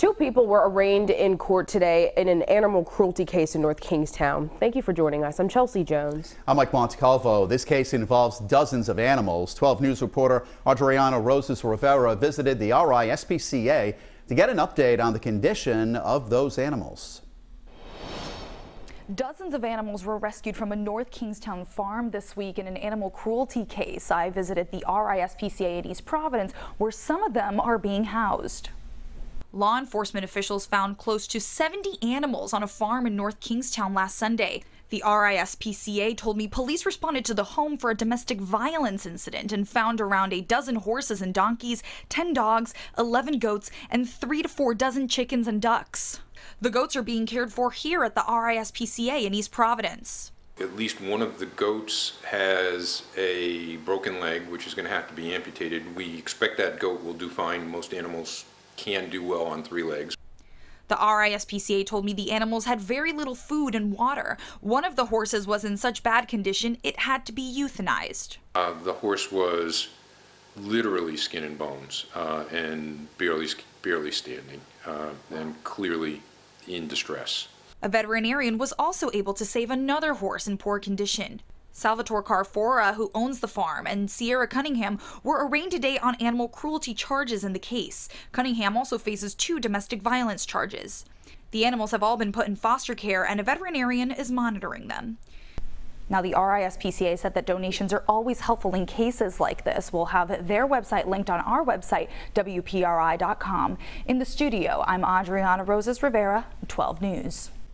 Two people were arraigned in court today in an animal cruelty case in North Kingstown. Thank you for joining us. I'm Chelsea Jones. I'm Mike Montecalvo. This case involves dozens of animals. 12 News reporter Adriana Rozas Rivera visited the RISPCA to get an update on the condition of those animals. Dozens of animals were rescued from a North Kingstown farm this week in an animal cruelty case. I visited the RISPCA in East Providence, where some of them are being housed. Law enforcement officials found close to 70 animals on a farm in North Kingstown last Sunday. The RISPCA told me police responded to the home for a domestic violence incident and found around a dozen horses and donkeys, 10 dogs, 11 goats, and three to four dozen chickens and ducks. The goats are being cared for here at the RISPCA in East Providence. At least one of the goats has a broken leg, which is going to have to be amputated. We expect that goat will do fine. Most animals can do well on three legs. The RISPCA told me the animals had very little food and water. One of the horses was in such bad condition it had to be euthanized. Uh, the horse was literally skin and bones uh, and barely, barely standing uh, and clearly in distress. A veterinarian was also able to save another horse in poor condition. Salvatore Carfora, who owns the farm, and Sierra Cunningham were arraigned today on animal cruelty charges in the case. Cunningham also faces two domestic violence charges. The animals have all been put in foster care, and a veterinarian is monitoring them. Now, the RISPCA said that donations are always helpful in cases like this. We'll have their website linked on our website, WPRI.com. In the studio, I'm Adriana Rozas Rivera, 12 News.